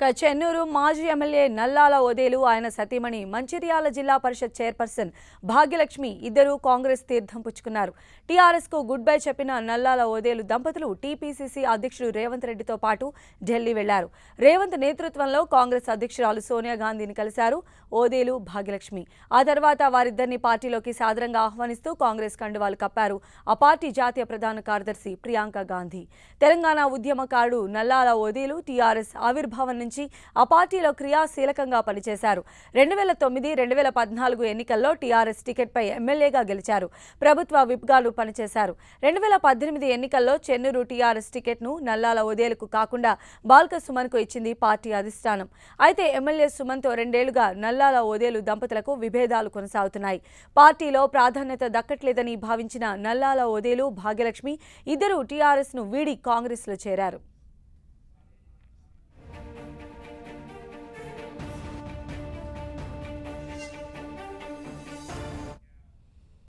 ఇక చెన్నూరు మాజీ ఎమ్మెల్యే నల్లాల ఓదేలు ఆయన సతీమణి మంచిర్యాల జిల్లా పరిషత్ చైర్పర్సన్ భాగ్యలక్ష్మి ఇద్దరూ కాంగ్రెస్ తీర్థం పుచ్చుకున్నారు. టీఆర్ఎస్కు గుడ్ బై చెప్పిన నల్లాల ఓదేలు దంపతులు టీపీసీసీ అధ్యక్షుడు రేవంత్ రెడ్డితో పాటు ఢిల్లీ వెళ్ళారు. రేవంత్ నేతృత్వంలో కాంగ్రెస్ అధ్యక్షురాలు సోనియా గాంధీని కలిశారు ఓదేలు భాగ్యలక్ష్మి. ఆ తర్వాత వారిద్దరిని పార్టీలోకి సాదరంగా ఆహ్వానిస్తూ కాంగ్రెస్ కండువాలు కప్పారు ఆ పార్టీ జాతీయ ప్రధాన కార్యదర్శి ప్రియాంక గాంధీ. తెలంగాణ ఉద్యమకారుడు నల్లాల ఓదేలు టీఆర్ఎస్ ఆవిర్భావం నుంచి ఆ పార్టీలో క్రియాశీలకంగా పనిచేశారు. రెండు వేల తొమ్మిది రెండు వేల పద్నాలుగు ఎన్నికల్లో టీఆర్ఎస్ టికెట్పై ఎమ్మెల్యేగా గెలిచారు. ప్రభుత్వ విప్గాలు పనిచేశారు. రెండు వేల పద్దెనిమిది ఎన్నికల్లో చెన్నూరు టీఆర్ఎస్ టికెట్ను నల్లాల ఓదేలకు కాకుండా బాల్క సుమన్కు ఇచ్చింది పార్టీ అధిష్టానం. అయితే ఎమ్మెల్యే సుమన్తో రెండేళ్ళుగా నల్లాల ఓదేలు దంపతులకు విభేదాలు కొనసాగుతున్నాయి. పార్టీలో ప్రాధాన్యత దక్కట్లేదని భావించిన నల్లాల ఓదేలు భాగ్యలక్ష్మి ఇద్దరు టీఆర్ఎస్ను వీడి కాంగ్రెస్లో చేరారు.